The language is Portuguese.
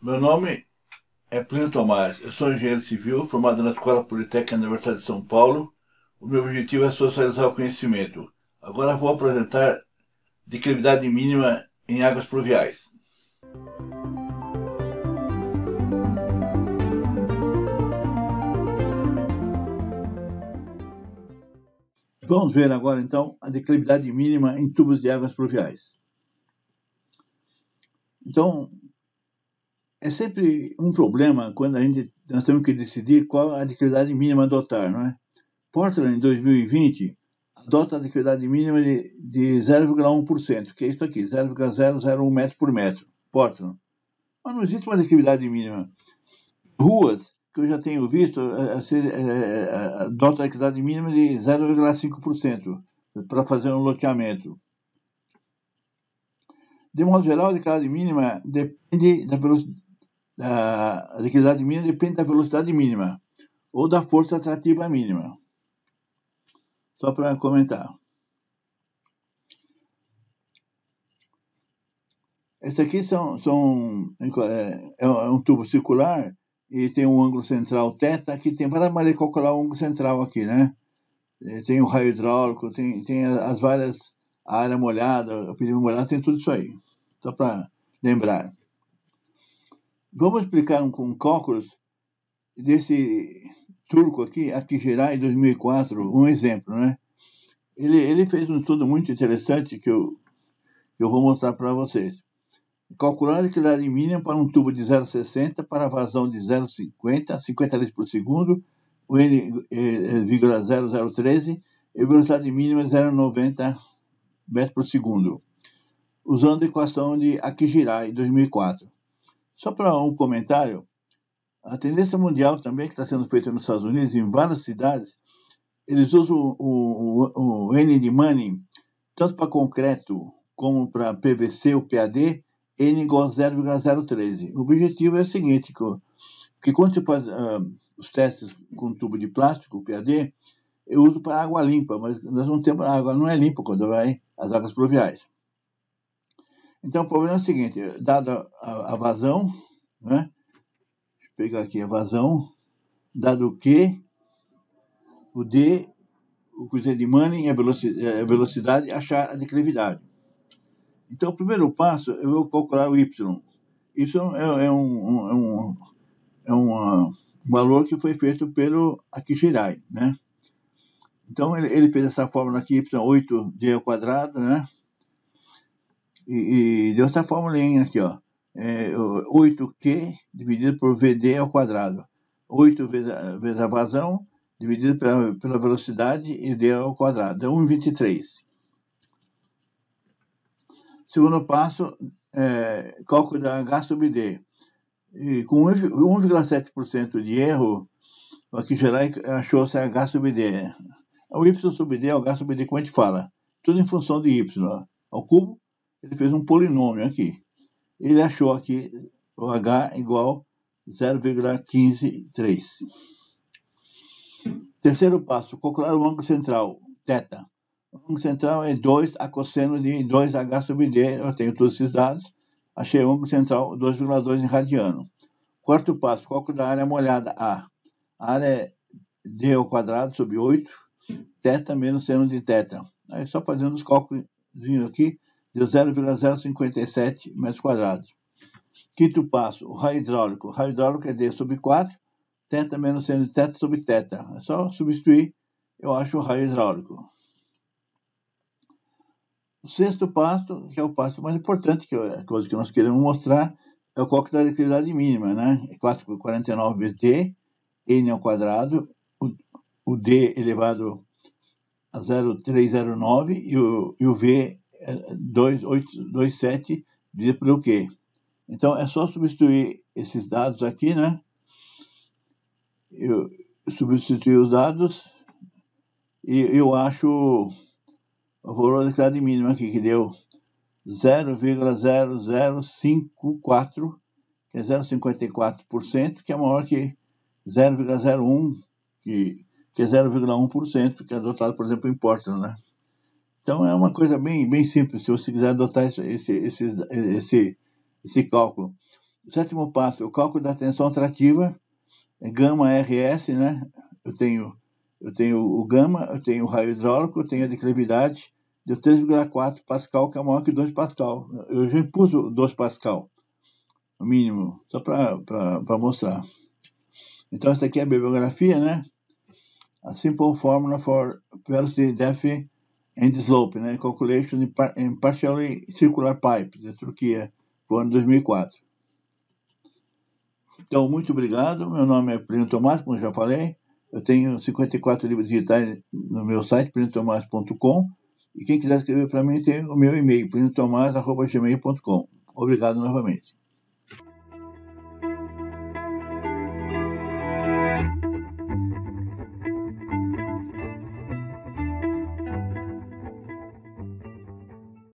Meu nome é Plínio Tomás. Eu sou engenheiro civil, formado na Escola Politécnica da Universidade de São Paulo. O meu objetivo é socializar o conhecimento. Agora vou apresentar declividade mínima em águas pluviais. Vamos ver agora então a declividade mínima em tubos de águas pluviais. Então, é sempre um problema quando a gente nós temos que decidir qual a declividade mínima adotar, não é? Portland, em 2020, adota a declividade mínima de, de 0,1%, que é isso aqui, 0,001 metro por metro. Portland. Mas não existe uma declividade mínima. Ruas, que eu já tenho visto, a, ser, é, adota a declividade mínima de 0,5% para fazer um loteamento. De modo geral, a declividade mínima depende da velocidade a liquidez mínima depende da velocidade mínima ou da força atrativa mínima. Só para comentar. Esse aqui são, são é, é, um tubo circular e tem um ângulo central θ. Aqui tem para calcular o ângulo central aqui, né? Tem o raio hidráulico, tem, tem as várias a área molhada, a pneu molhada, tem tudo isso aí. Só para lembrar. Vamos explicar um, com cálculos desse turco aqui, em 2004, um exemplo, né? Ele, ele fez um estudo muito interessante que eu, que eu vou mostrar para vocês. Calcular a liquidez mínima para um tubo de 0,60 para vazão de 0,50, 50 litros por segundo, o N,0013 e velocidade mínima 0,90 metros por segundo, usando a equação de Akijirai, 2004. Só para um comentário, a tendência mundial também que está sendo feita nos Estados Unidos, em várias cidades, eles usam o, o, o N de Money tanto para concreto como para PVC ou PAD, N igual a 0,013. O objetivo é o seguinte, que, que quando você faz uh, os testes com tubo de plástico, PAD, eu uso para água limpa, mas nós não temos água, não é limpa quando vai as águas pluviais. Então, o problema é o seguinte, dada a, a vazão, né? Deixa eu pegar aqui a vazão, dado Q, o D, o cruzeiro de Manning, a velocidade, a velocidade, achar a declividade. Então, o primeiro passo, eu vou calcular o Y. Y é, é um, é um, é um valor que foi feito pelo Akishirai, né? Então, ele, ele fez essa fórmula aqui, Y8D ao quadrado, né? E, e deu essa formulinha aqui, ó. É, 8Q dividido por VD ao quadrado. 8 vezes a, vezes a vazão dividido pela, pela velocidade e D ao quadrado. É 1,23. Segundo passo, é, cálculo da H sobre D. E com 1,7% de erro, aqui geral achou-se H sobre D. O Y sobre D é o H sobre D, como a gente fala. Tudo em função de Y. Ao cubo ele fez um polinômio aqui. Ele achou aqui o H igual 0,153. Terceiro passo, calcular o ângulo central, θ. O ângulo central é 2 a cosseno de 2H sobre D. Eu tenho todos esses dados. Achei o ângulo central 2,2 em radiano. Quarto passo, cálculo da área molhada A. A área é D ao quadrado sobre 8, θ menos seno de θ. Aí só fazendo os cálculos aqui, de 0,057 metros quadrados. Quinto passo, o raio hidráulico. O raio hidráulico é D sobre 4, teta menos seno de teta sobre teta. É só substituir, eu acho, o raio hidráulico. O sexto passo, que é o passo mais importante, que é a coisa que nós queremos mostrar, é o cálculo da eletricidade mínima, né? É 4 por 49 vezes D, N ao quadrado, o, o D elevado a 0,309 e o, e o V 2,827 dividido pelo Q. Então, é só substituir esses dados aqui, né? Eu substituir os dados e eu acho o valor declarado mínimo aqui, que deu 0,0054, que é 0,54%, que é maior que 0,01, que, que é 0,1%, que é adotado, por exemplo, em Portland, né? Então é uma coisa bem, bem simples se você quiser adotar esse, esse, esse, esse, cálculo. O sétimo passo, o cálculo da tensão atrativa, é gama RS, né? Eu tenho, eu tenho o gama, eu tenho o raio hidráulico, eu tenho a declividade, deu 3,4 Pascal, que é maior que 2 Pascal. Eu já impus 2 Pascal, o mínimo, só para mostrar. Então, essa aqui é a bibliografia, né? A simple formula for velocity, depth and slope, né? Calculation in partially circular pipe, da Turquia, do ano 2004. Então, muito obrigado. Meu nome é Plínio Tomás, como já falei. Eu tenho 54 livros digitais no meu site, pliniotomás.com. E quem quiser escrever para mim tem o meu e-mail, pliniotomás.gmail.com. Obrigado novamente.